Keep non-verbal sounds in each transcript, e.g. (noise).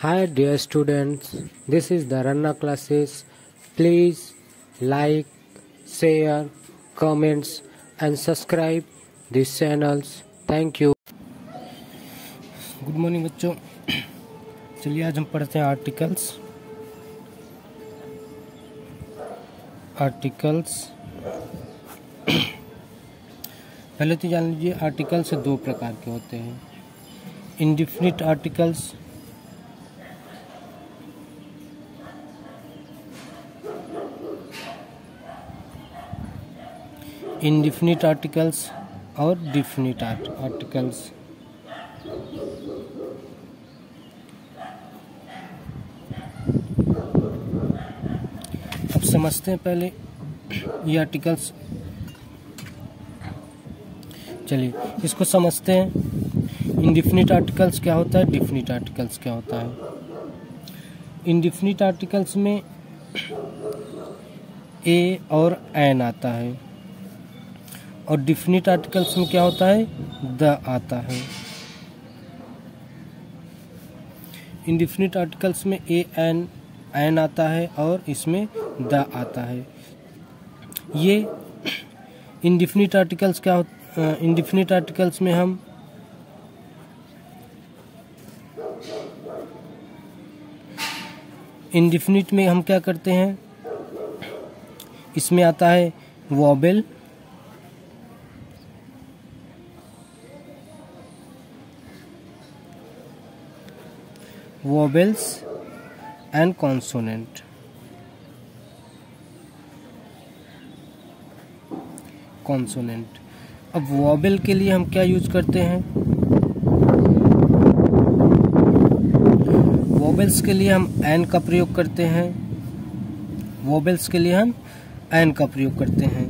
Hi dear students, this is the Ranna classes. Please like, share, comments and subscribe these channels. Thank you. Good morning बच्चों चलिए आज हम पढ़ते हैं articles articles पहले तो जान लीजिए आर्टिकल्स दो प्रकार के होते हैं इंडिफिनिट आर्टिकल्स इंडिफिनिट आर्टिकल्स और डिफिनिट आर्टिकल्स अब समझते हैं पहले ये आर्टिकल्स चलिए, इसको समझते हैं। इनडिफिनिट आर्टिकल्स क्या होता है? डिफिनिट आर्टिकल्स क्या होता है? इंडिफिनिट आर्टिकल्स में ए और एन आता है। और डिफिनिट आर्टिकल्स में क्या होता है? द आता है। इंडिफिनिट आर्टिकल्स में ए एन एन आता है और इसमें द आता है। ये इंडिफिनिट आर्टिकल्स क्या होता इंडिफिनिट आर्टिकल्स में हम इनडिफिनिट में हम क्या करते हैं? इसमें आता है vowel vowels and consonant consonant अब वॉबल के लिए हम क्या यूज़ करते हैं? वॉबल्स के लिए हम एन का प्रयोग करते हैं। वॉबल्स के लिए हम एन का प्रयोग करते हैं।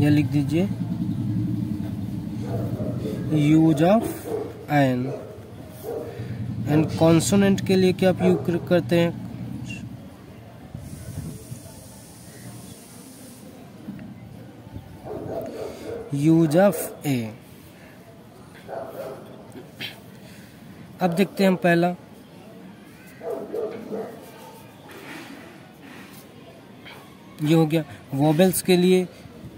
यह लिख दीजिए। Use of an and consonant के लिए क्या उपयोग करते हैं? यूज़ ऑफ़ ए अब देखते हैं हम पहला। ये हो गया। वॉबल्स के लिए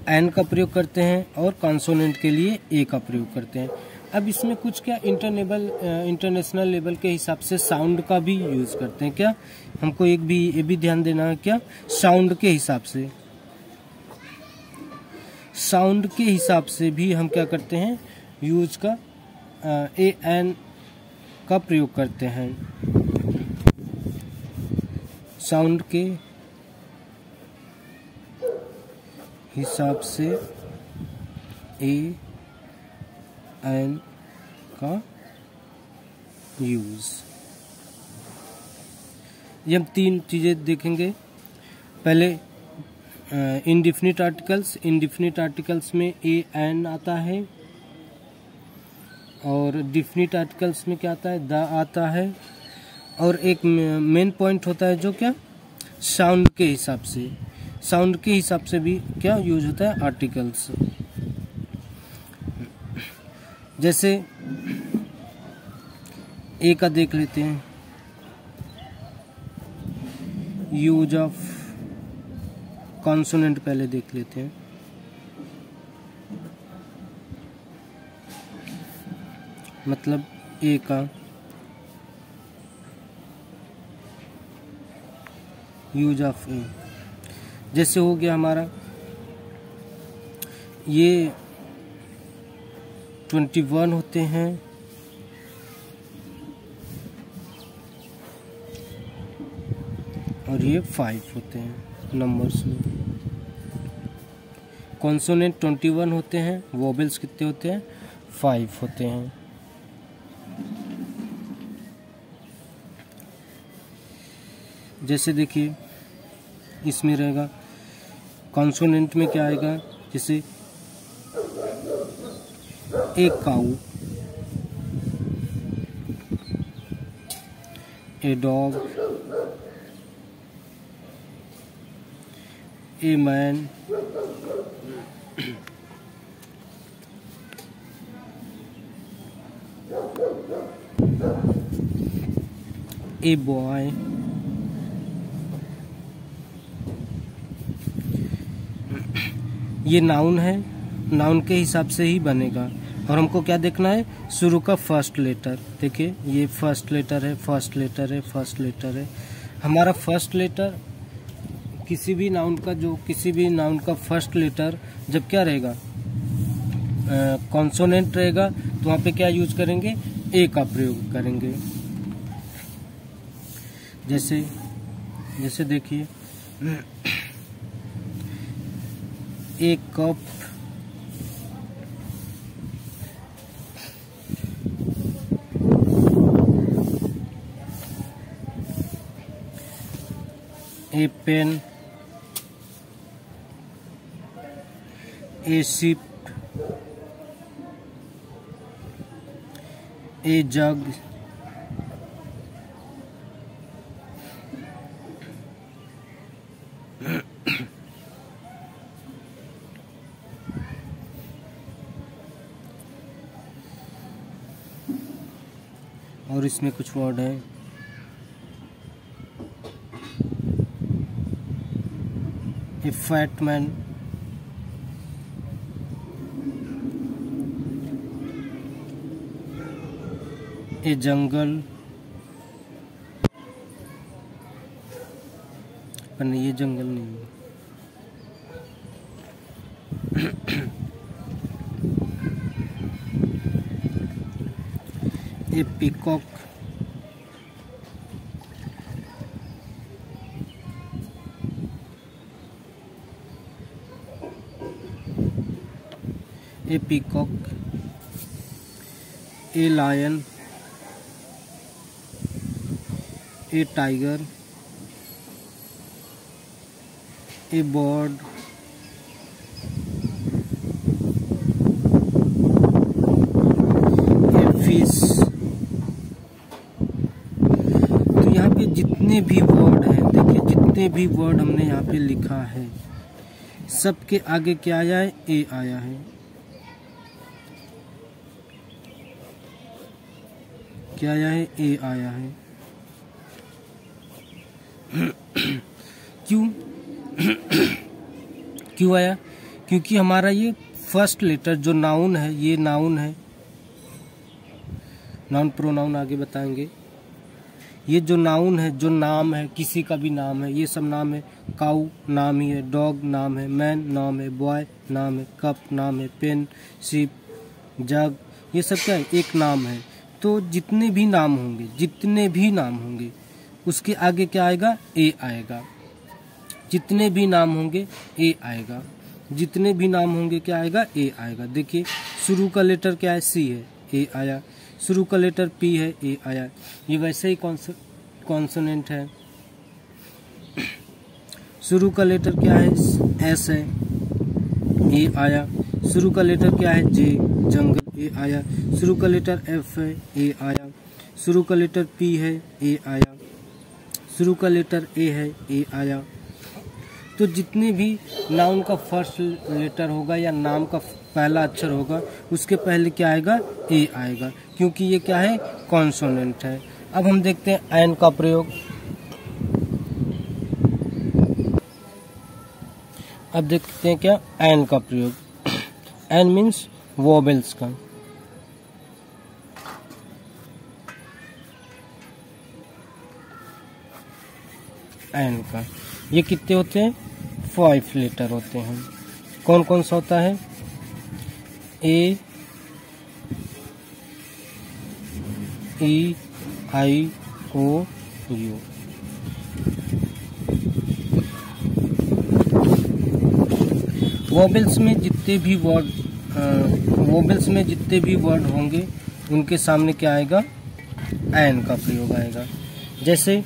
एन का प्रयोग करते हैं और कॉन्सोनेंट के लिए ए का प्रयोग करते हैं। अब इसमें कुछ क्या इंटरनेबल इंटरनेशनल लेवल के हिसाब से साउंड का भी यूज़ करते हैं क्या? हमको एक भी, ये भी ध्यान देना है क्या? साउंड के हिसाब से। साउंड के हिसाब से भी हम क्या करते हैं? यूज़ का ए एन का प्रयोग करते हैं। साउंड के हिसाब से ए एन का यूज़ ये हम तीन चीज़ें देखेंगे। पहले इनडिफिनिट आर्टिकल्स इनडिफिनिट आर्टिकल्स में ए एन आता है। और डिफिनिट आर्टिकल्स में क्या आता है? द आता है। और एक मेन पॉइंट होता है जो क्या? साउंड के हिसाब से। साउंड के हिसाब से भी क्या यूज़ होता है? आर्टिकल्स जैसे ए का देख लेते हैं। यूज़ ऑफ़ कॉन्सोनेंट पहले देख लेते हैं। मतलब ए का। यूज़ ऑफ़ ए जैसे हो गया हमारा। ये ट्वेंटी वन होते हैं। और ये फाइव होते हैं नंबर्स में। कॉन्सोनेंट ट्वेंटी वन होते हैं वोबल्स कितने होते हैं? फाइव होते हैं। जैसे देखिए, इसमें रहेगा कॉन्सोनेंट में क्या आएगा? जैसे एक cow. A dog. A man. A boy. ये नाउन है। नाउन के हिसाब से ही बनेगा। और हमको क्या देखना है? शुरू का फ़र्स्ट लेटर देखिए, ये फ़र्स्ट लेटर है फ़र्स्ट लेटर है फ़र्स्ट लेटर है। हमारा फ़र्स्ट लेटर किसी भी नाउन का जो, किसी भी नाउन का फ़र्स्ट लेटर जब क्या रहेगा? कॉन्सोनेंट रहेगा तो वहाँ पे क्या यूज़ करेंगे? ए का प्रयोग करेंगे। जैसे जैसे देखिए। (clears throat) एक cup a pen a ship a jug और इसमें कुछ वर्ड है। ए फैट मैन ए जंगल पर नहीं ये जंगल नहीं है। (coughs) A peacock a peacock, a lion, a tiger, a bird तो यहाँ पे जितने भी वर्ड हैं, देखिए, जितने भी वर्ड हमने यहाँ पे लिखा है, सबके आगे क्या आया है? ए आया है। क्या आया है? ए आया है। क्यों? क्यों आया? क्योंकि हमारा ये फ़र्स्ट लेटर जो नाउन है, ये नाउन है। नाउन प्रोनाउन आगे बताएँगे। ये जो नाउन है, जो नाम है, किसी का भी नाम है, ये सब नाम है। काऊ नाम ही है डॉग नाम है मैन नाम है बॉय नाम है कप नाम है पेन शिप जग ये सब क्या है? एक नाम है। तो जितने भी नाम होंगे, जितने भी नाम होंगे, उसके आगे क्या आएगा? ए आएगा। जितने भी नाम होंगे ए आएगा। जितने भी नाम होंगे, क्या आएगा? ए आएगा। देखिए, शुरू का लेटर क्या है? सी है। ए आया। शुरू का लेटर पी है। ए आया। ये वैसे ही कॉन्सोनेंट है। शुरू का लेटर क्या है? एस है। ए आया। शुरू का लेटर क्या है? जे जंगल। ए आया। शुरू का लेटर एफ़ है ए आया। शुरू का लेटर पी है ए आया। शुरू का लेटर ए है ए आया। तो जितने भी नाउन का फ़र्स्ट लेटर होगा या नाम का पहला अक्षर होगा, उसके पहले क्या आएगा? ए आएगा। क्योंकि ये क्या है? कॉन्सोनेंट है। अब हम देखते हैं एन का प्रयोग। अब देखते हैं क्या? एन का प्रयोग। एन मीन्स वोबल्स का। एन का। ये कितने होते हैं? फाइव लेटर होते हैं। कौन कौन सा होता है? ए ई आई ओ यू वोबल्स में जितने भी वर्ड वोबल्स में जितने भी वर्ड होंगे, उनके सामने क्या आएगा? एन का प्रयोग आएगा। जैसे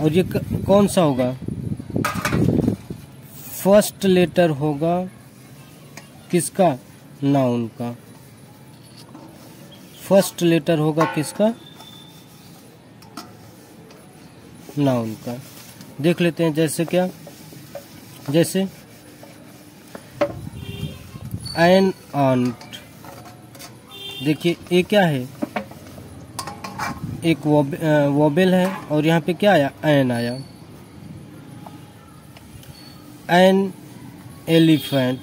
और ये कौन सा होगा? फ़र्स्ट लेटर होगा किसका? नाउन का। फ़र्स्ट लेटर होगा किसका? नाउन का। देख लेते हैं जैसे क्या? जैसे एन ऑन्ट देखिए, ये क्या है? एक वोबेल है और यहाँ पे क्या आया? एन आया। An elephant.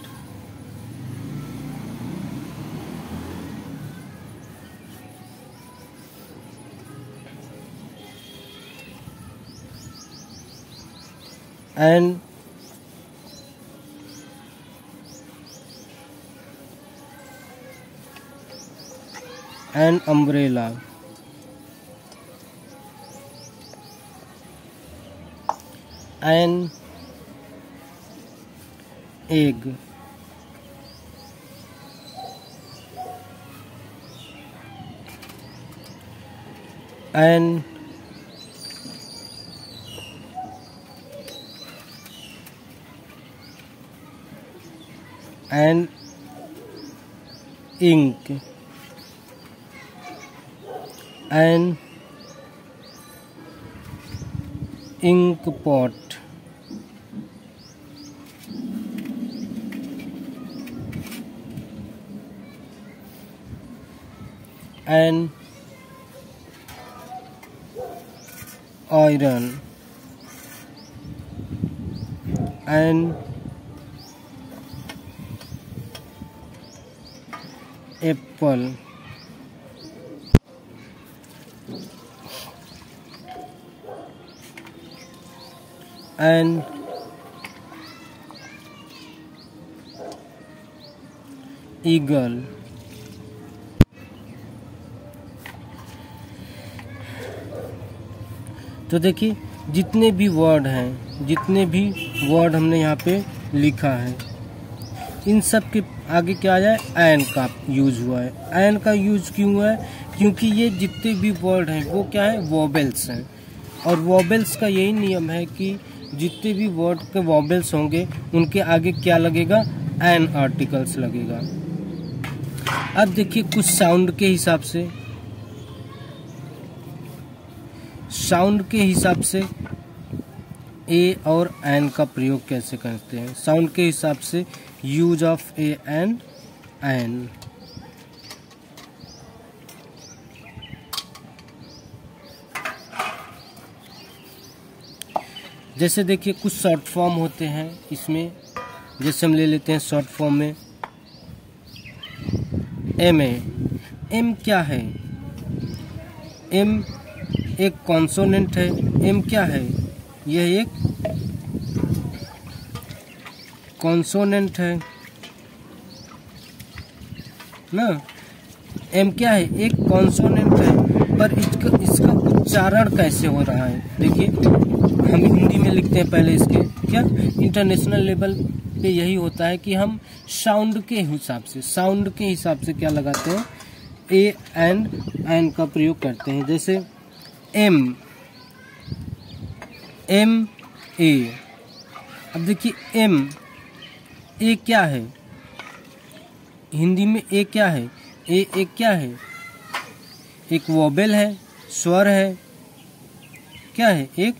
An an umbrella an egg. An and ink. And ink pot and iron. And apple. And eagle तो देखिए, जितने भी वर्ड हैं, जितने भी वर्ड हमने यहाँ पे लिखा है, इन सब के आगे क्या आ जाए? एन का यूज़ हुआ है। एन का यूज़ क्यों हुआ है? क्योंकि ये जितने भी वर्ड हैं, वो क्या है? वॉबल्स हैं। और वॉबल्स का यही नियम है कि जितने भी वर्ड के वॉबल्स होंगे, उनके आगे क्या लगेगा? एन आर्टिकल्स लगेगा। अब देखिए, कुछ साउंड के हिसाब से साउंड के हिसाब से ए और एन का प्रयोग कैसे करते हैं? साउंड के हिसाब से use of a and an. जैसे देखिए, कुछ शॉर्ट फॉर्म होते हैं इसमें। जैसे हम ले लेते हैं शॉर्ट फॉर्म में। M A. एम क्या है? एम एक कॉन्सोनेंट है एम क्या है? यह एक कॉन्सोनेंट है। ना? एम क्या है? एक कॉन्सोनेंट है, पर इसका इसका उच्चारण कैसे हो रहा है? देखिए, हम हिंदी में लिखते हैं पहले इसके। क्या? इंटरनेशनल लेवल पे यही होता है कि हम साउंड के हिसाब से साउंड के हिसाब से क्या लगाते हैं? ए एंड एन का प्रयोग करते हैं। जैसे एम एम ए अब देखिए एम ए क्या है? हिंदी में ए क्या है? ए एक क्या है? एक वोबेल है, स्वर है। क्या है? एक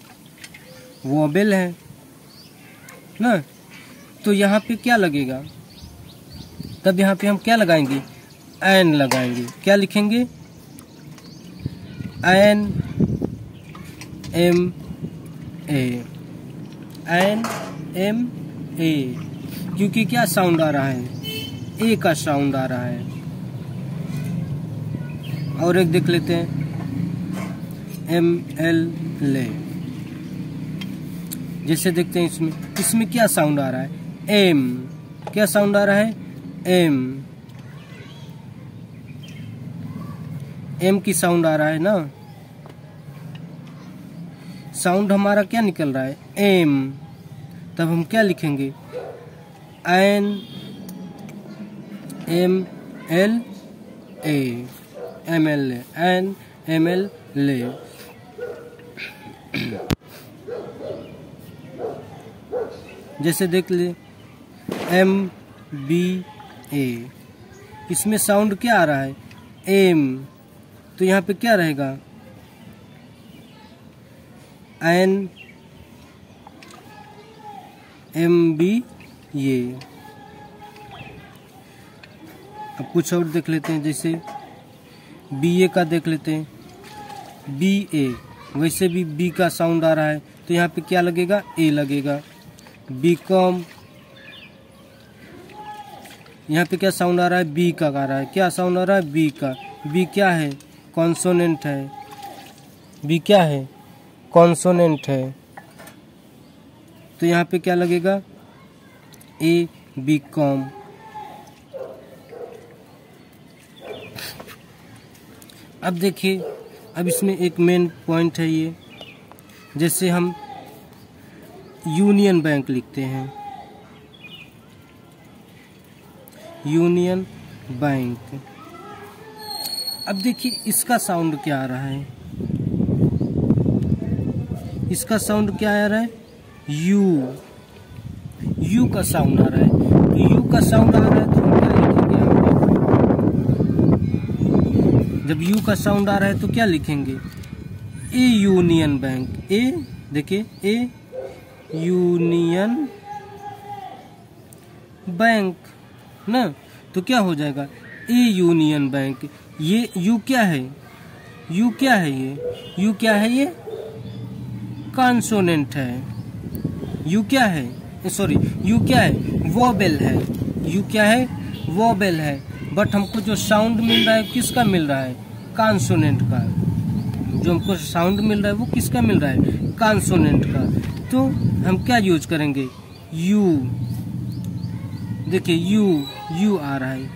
वोबेल है, ना? तो यहाँ पे क्या लगेगा? तब यहाँ पे हम क्या लगाएँगे? एन लगाएँगे। क्या लिखेंगे? An M A an M A क्योंकि क्या साउंड आ रहा है? ए का साउंड आ रहा है। और एक देख लेते हैं। एम एल ले जैसे देखते हैं इसमें। इसमें क्या साउंड आ रहा है? एम क्या साउंड आ रहा है? एम एम की साउंड आ रहा है ना? साउंड हमारा क्या निकल रहा है? एम। तब हम क्या लिखेंगे? An, M, L, A. M, L an, M, L ले जैसे देख ले एम, बी, ए। इसमें साउंड क्या आ रहा है? एम। तो यहाँ पे क्या रहेगा? एन एम बी ये। अब कुछ और देख लेते हैं, जैसे बी ए का देख लेते हैं। बी ए, वैसे भी बी का साउंड आ रहा है तो यहाँ पे क्या लगेगा? ए लगेगा। बी कॉम यहाँ पे क्या साउंड आ रहा है? बी का आ रहा है। क्या साउंड आ रहा है? बी का। बी क्या है? कॉन्सोनेंट है। बी क्या है? कॉन्सोनेंट है। तो यहाँ पे क्या लगेगा? ए बी कॉम अब देखिए, अब इसमें एक मेन पॉइंट है ये। जैसे हम यूनियन बैंक लिखते हैं। यूनियन बैंक अब देखिए, इसका साउंड क्या आ रहा है? इसका साउंड क्या आ रहा है? यू यू का साउंड आ रहा है। तो यू का साउंड आ रहा है तो हम क्या लिखेंगे जब यू का साउंड आ रहा है तो क्या लिखेंगे? ए यूनियन बैंक ए देखिए ए यूनियन बैंक ना? तो क्या हो जाएगा? ए यूनियन बैंक ये यू क्या है? यू क्या है ये? यू क्या है ये? कॉन्सोनेंट है। यू क्या है? सॉरी यू क्या है? वोबेल है। यू क्या है? वोबेल है। बट हमको जो साउंड मिल रहा है, किसका मिल रहा है? कॉन्सोनेंट का। जो हमको साउंड मिल रहा है, वो किसका मिल रहा है? कॉन्सोनेंट का। तो हम क्या यूज़ करेंगे? यू देखिए यू यू आ रहा है।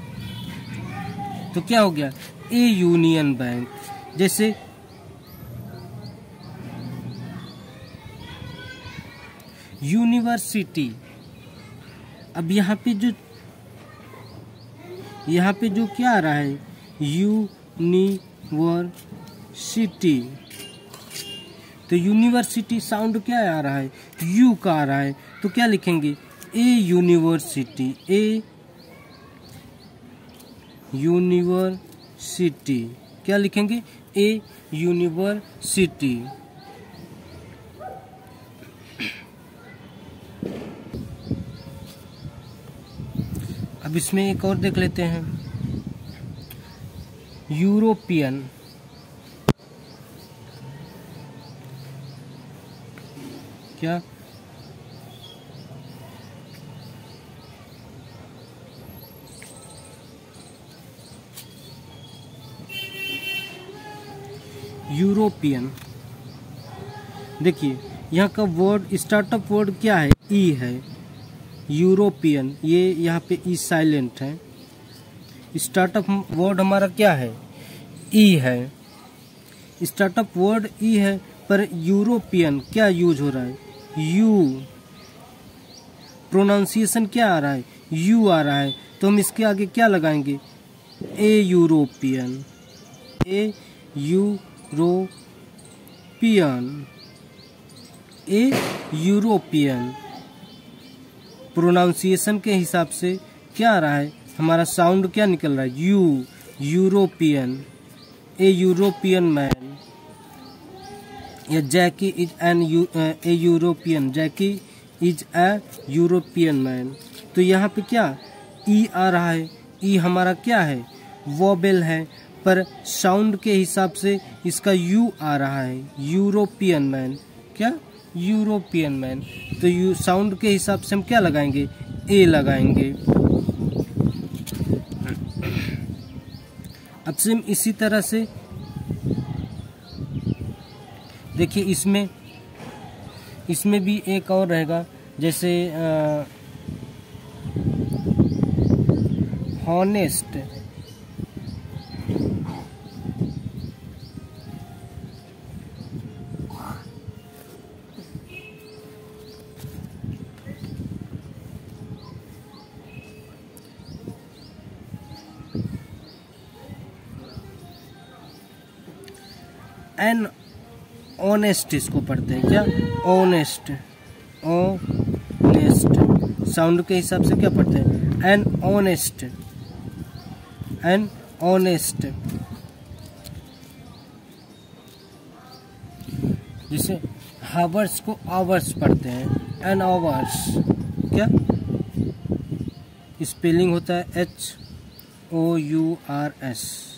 तो क्या हो गया? ए यूनियन बैंक जैसे यूनिवर्सिटी। अब यहाँ पे जो यहाँ पे जो क्या आ रहा है? यूनिवर्सिटी। तो यूनिवर्सिटी साउंड क्या आ रहा है? यू का आ रहा है। तो क्या लिखेंगे? A university. A university. क्या लिखेंगे? A university. अब इसमें एक और देख लेते हैं। यूरोपियन। क्या? यूरोपियन। देखिए, यहाँ का वर्ड स्टार्टअप वर्ड क्या है? ई है। यूरोपियन, ये यहाँ पे ई साइलेंट है। स्टार्टअप वर्ड हमारा क्या है? ई है। स्टार्टअप वर्ड ई है, पर यूरोपियन क्या यूज़ हो रहा है? यू प्रोनाउंसिएशन क्या आ रहा है? यू आ रहा है। तो हम इसके आगे क्या लगाएँगे? A European a European a European pronunciation के हिसाब से क्या आ रहा है? हमारा साउंड क्या निकल रहा है? U, European. A European man. या Jackie is an U a European. Jackie is a European man. तो यहाँ पे क्या? ई आ रहा है। ई हमारा क्या है? वॉबेल है। पर साउंड के हिसाब से इसका यू आ रहा है। European man. क्या? European man. तो यू, साउंड के हिसाब से हम क्या लगाएँगे? ए लगाएँगे। अब सेम इसी तरह से, देखिए इसमें इसमें भी एक और रहेगा। जैसे हॉनेस्ट। ऑनेस्ट इसको पढ़ते हैं क्या? ऑनेस्ट ऑनेस्ट साउंड के हिसाब से क्या पढ़ते हैं? एन ऑनेस्ट एन ऑनेस्ट जिसे हावर्स को आवर्स पढ़ते हैं। एन आवर्स क्या? स्पेलिंग होता है H O U R S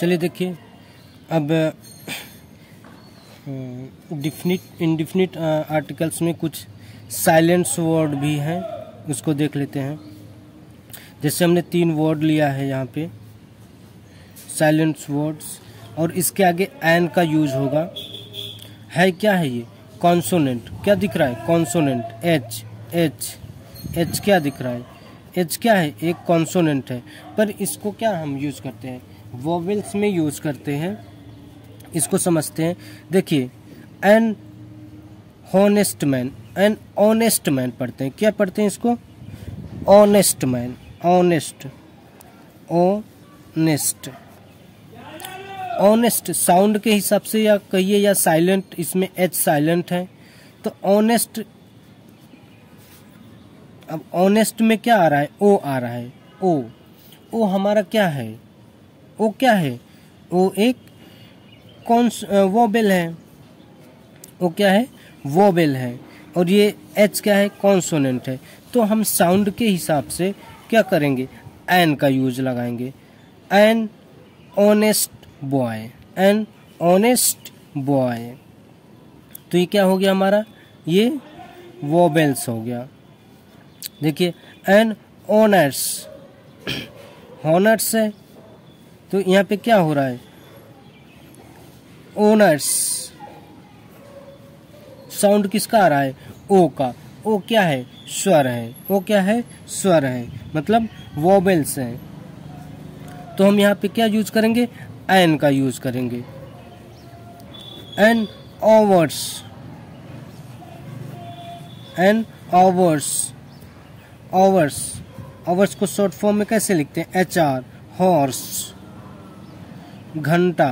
चलिए देखिए, अब डिफिनिट इनडिफिनिट आर्टिकल्स में कुछ साइलेंस वर्ड भी हैं, उसको देख लेते हैं। जैसे हमने तीन वर्ड लिया है यहाँ पे साइलेंस वर्ड्स और इसके आगे एन का यूज़ होगा। है क्या है ये? कॉन्सोनेंट क्या दिख रहा है? कॉन्सोनेंट एच एच एच क्या दिख रहा है? एच क्या है? एक कॉन्सोनेंट है। पर इसको क्या हम यूज़ करते हैं? वोवेल्स में यूज़ करते हैं, इसको समझते हैं। देखिए an honest man an honest man पढ़ते हैं। क्या पढ़ते हैं इसको? Honest man honest honest honest sound के हिसाब से या कहिए या साइलेंट इसमें एच साइलेंट है। तो ऑनेस्ट अब ऑनेस्ट में क्या आ रहा है? ओ आ रहा है। ओ ओ हमारा क्या है? ओ क्या है? वो एक कौन वोबेल है। वो क्या है? वोबेल है। और ये एच क्या है? कॉन्सोनेंट है। तो हम साउंड के हिसाब से क्या करेंगे? एन का यूज़ लगाएँगे। An honest boy. An honest boy. तो ये क्या हो गया हमारा? ये वोबेल्स हो गया। देखिए, एन ऑनर्स। (coughs) ऑनर्स है। तो यहाँ पे क्या हो रहा है? ओनर्स साउंड किसका आ रहा है? ओ का। ओ क्या है? स्वर है। ओ क्या है? स्वर है। मतलब वोबेल्स है। तो हम यहाँ पे क्या यूज़ करेंगे? एन का यूज़ करेंगे। An hours an hours hours hours को शॉर्ट फॉर्म में कैसे लिखते हैं? एच आर हॉर्स घंटा।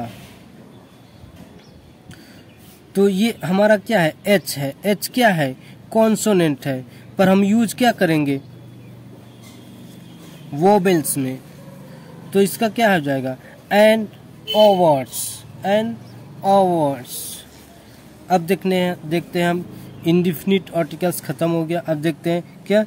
तो ये हमारा क्या है? एच है। एच क्या है? कॉन्सोनेंट है। पर हम यूज़ क्या करेंगे? वोबेल्स में। तो इसका क्या हो जाएगा? एन ओवर्स एन ओवर्स अब देखने हैं, देखते हैं हम। इंडिफिनिट आर्टिकल्स खत्म हो गया। अब देखते हैं, क्या?